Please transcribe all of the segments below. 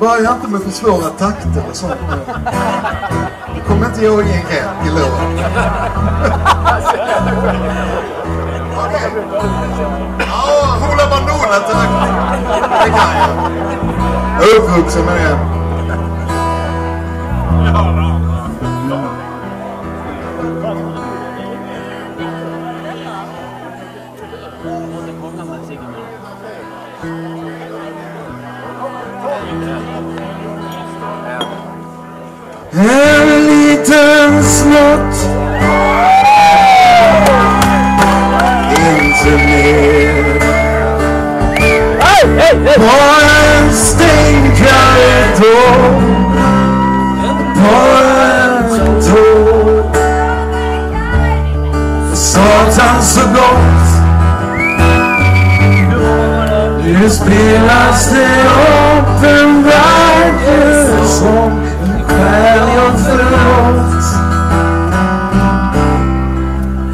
Börja inte med för svåra takter och sånt. Du kommer inte jag ge rätt i låten. Okej. Ja, Hoola Bandoola tack. Det kan jag. Uppvuxen med det. En liten snutt Inte mer Bara en stängd korridor Bara en tår Satan så gott Nu spelas det upp en vacker sång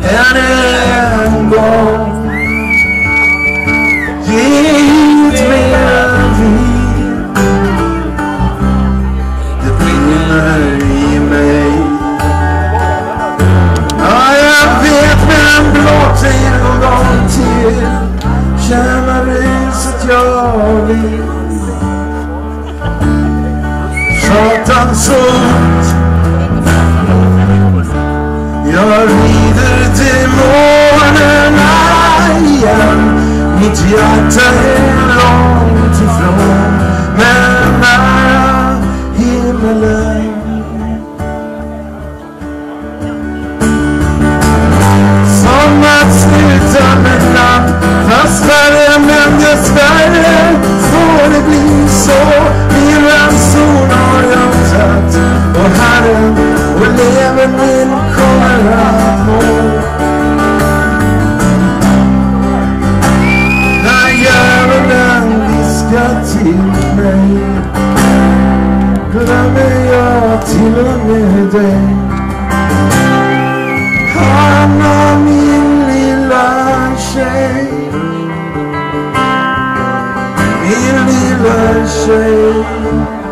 En Än en gång. Ge ut mera liv Det brinner i mig. Ja, jag vet men blott en gång till. Känna ruset jag vill? Satan Jag rider demonerna igen. Mitt hjärta är långt ifrån. Men nära himmelen Som att sluta med namn Fast värre men dessvärre får det bli så. Lever min kommer att må När djävulen viskar till mig glömmer jag till och med dig Hanna min lilla tjej Min lilla tjej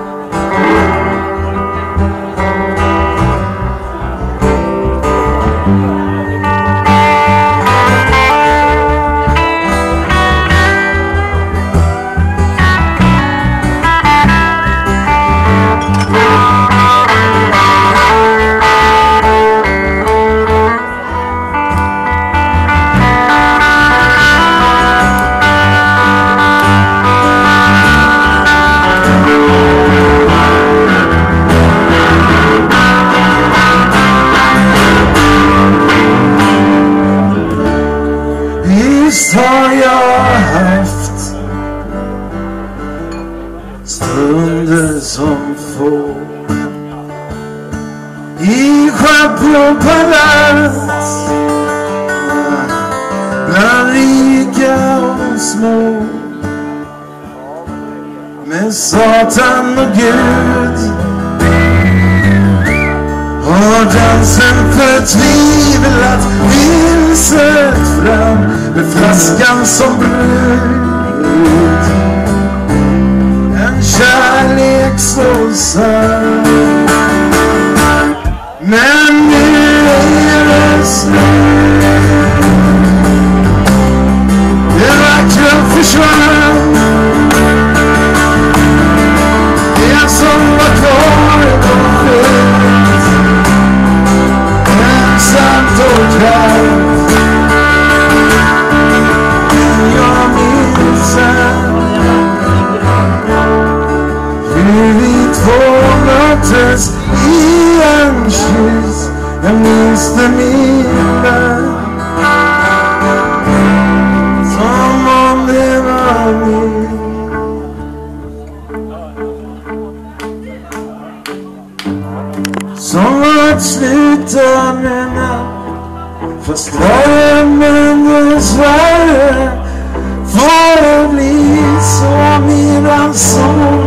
har jag haft stunder som få i schablonpalats bland rika och små. Med Satan och Gud har dansen förtvivlat vilset fram med flaskan som brud. En kärlek så sann. Men nu finns det minnen som om det var min. Som att sluta med natt Fast drömmen dessvärre får det bli som min ranson har